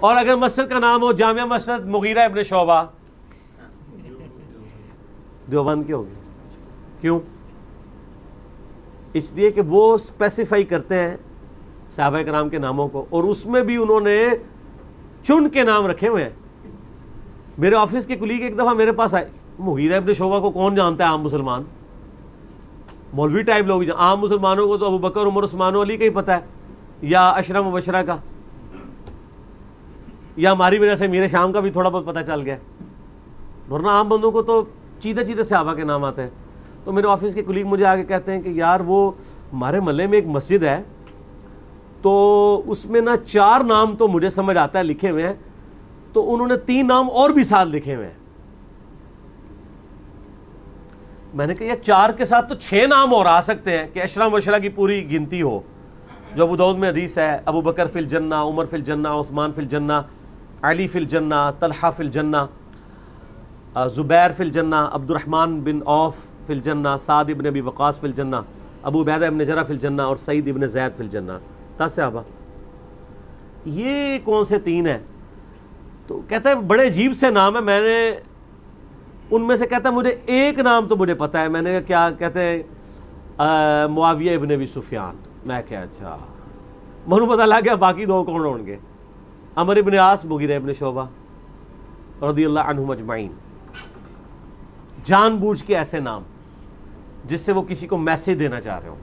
اور اگر مسجد کا نام ہو جامعہ مسجد مغیرہ ابن شعبہ، دیوبند کی ہوگی۔ کیوں؟ اس لیے کہ وہ اسپیسیفائی کرتے ہیں صحابہ کرام کے ناموں کو، اور اس میں بھی انہوں نے چن کے نام رکھے ہوئے ہیں۔ میرے آفس کے کلیگ ایک دفعہ میرے پاس آئے۔ مغیرہ ابن شعبہ کو کون جانتا ہے؟ عام مسلمان۔ مولوی ٹائپ لوگ عام مسلمانوں کو تو ابو بکر، عمر، عثمان، علی کا ہی پتہ ہے، یا اشرم و بشرا کا۔ یا ہماری وجہ سے میرے شام کا بھی تھوڑا بہت پتہ چل گیا۔ ورنہ عام بندوں کو تو چیدہ چیدہ صحابہ کے نام آتے ہیں۔ تو میرے آفس کے کلیگ مجھے آگے کہتے ہیں کہ یار وہ ہمارے محلے میں ایک مسجد ہے۔ تو اس میں نا چار نام تو مجھے سمجھ آتا ہے لکھے ہوئے ہیں۔ تو انہوں نے تین نام اور بھی ساتھ لکھے ہوئے ہیں۔ میں نے کہا یہ چار کے ساتھ تو چھ نام اور آ سکتے ہیں کہ اشرا مشرا کی پوری گنتی ہو۔ جو ابو دعود میں حدیث ہے، ابو بکر فی الجنہ، عمر فی الجنہ، عثمان فی الجنہ علی فی الجنہ، طلحہ فی الجنہ زبیر فی الجنہ عبد الرحمن بن عوف فی الجنہ، سعد ابن ابی وقاص فی الجنہ، ابو بیدہ ابن جرہ فی الجنہ اور سعید ابن زید فی الجنہ۔ دس صحابہ، یہ کون سے تین ہیں؟ تو کہتا ہے بڑے عجیب سے نام ہے، میں نے ان میں سے کہتا ہے مجھے ایک نام تو مجھے پتا ہے۔ میں نے کیا کہتے ہیں؟ معاویہ ابن ابی سفیان۔ میں کیا اچھا منو پتہ لگ گیا باقی دو کون ہوں گے۔ امر ابن آس مغیرہ ابن شعبہ رضی اللہ عنہ مجمعین جان بوجھ کے ایسے نام جس سے وہ کسی کو میسج دینا چاہ رہے ہوں۔